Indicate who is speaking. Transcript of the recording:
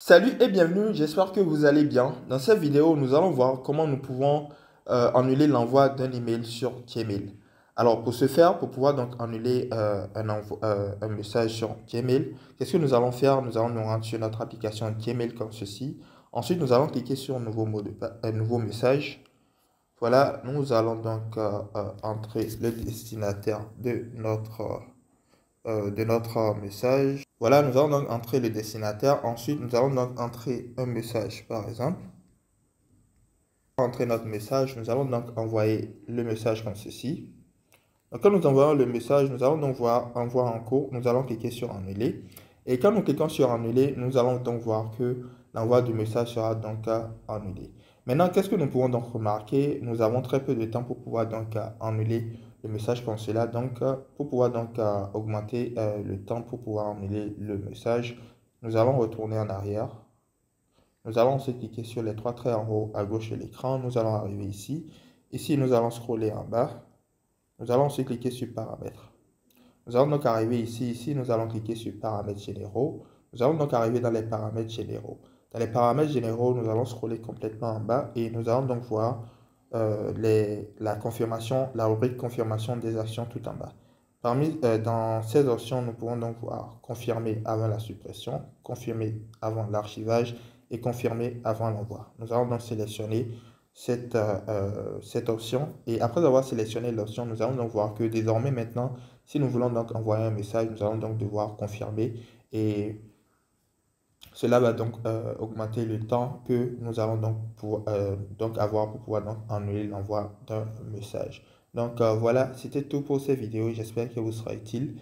Speaker 1: Salut et bienvenue, j'espère que vous allez bien. Dans cette vidéo, nous allons voir comment nous pouvons euh, annuler l'envoi d'un email sur Gmail. Alors pour ce faire, pour pouvoir donc annuler euh, un, euh, un, message sur Gmail, qu'est-ce que nous allons faire? Nous allons nous rendre sur notre application Gmail comme ceci. Ensuite, nous allons cliquer sur nouveau, mot de, un nouveau message. Voilà, nous allons donc entrer le destinataire de notre, de notre message. Voilà, nous allons donc entrer le destinataire. Ensuite, nous allons donc entrer un message, par exemple. Entrer notre message, nous allons donc envoyer le message comme ceci. Quand nous envoyons le message, nous allons donc voir envoi en cours. Nous allons cliquer sur annuler. Et quand nous cliquons sur annuler, nous allons donc voir que l'envoi du message sera donc annulé. Maintenant, qu'est-ce que nous pouvons donc remarquer? Nous avons très peu de temps pour pouvoir donc annuler le message comme cela. Donc, euh, pour pouvoir donc euh, augmenter euh, le temps pour pouvoir annuler le message, nous allons retourner en arrière. Nous allons se cliquer sur les trois traits en haut à gauche de l'écran. Nous allons arriver ici. Ici, nous allons scroller en bas. Nous allons se cliquer sur paramètres. Nous allons donc arriver ici. Ici, nous allons cliquer sur paramètres généraux. Nous allons donc arriver dans les paramètres généraux. Dans les paramètres généraux, nous allons scroller complètement en bas et nous allons donc voir euh, les, la confirmation, la rubrique confirmation des actions tout en bas. Parmi, euh, dans ces options, nous pouvons donc voir confirmer avant la suppression, confirmer avant l'archivage et confirmer avant l'envoi. Nous allons donc sélectionner cette, euh, cette option et après avoir sélectionné l'option, nous allons donc voir que désormais maintenant, si nous voulons donc envoyer un message, nous allons donc devoir confirmer et cela va donc euh, augmenter le temps que nous allons donc, pour, euh, avoir pour pouvoir donc annuler l'envoi d'un message. Donc euh, voilà, c'était tout pour cette vidéo. J'espère que vous sera utile.